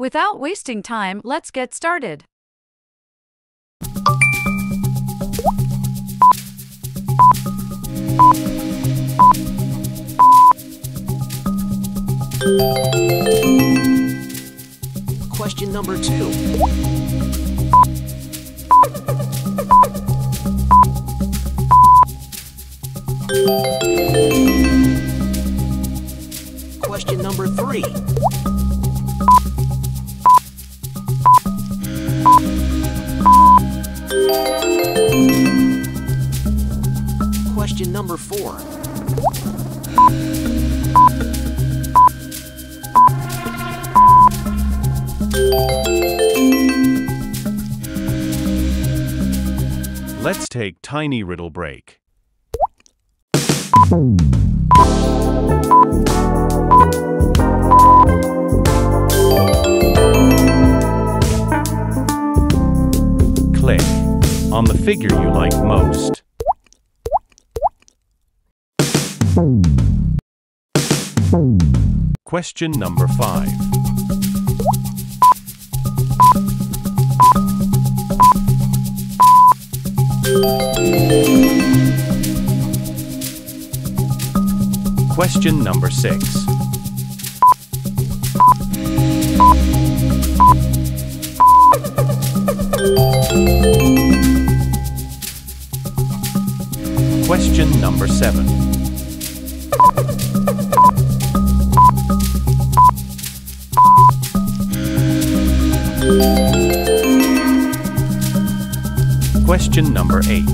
Without wasting time, let's get started. Question number two. Question number three. Question number four. Let's take tiny riddle break. Click on the figure you like most. Question number 5. Question number 6. Question number 7. Question number 8.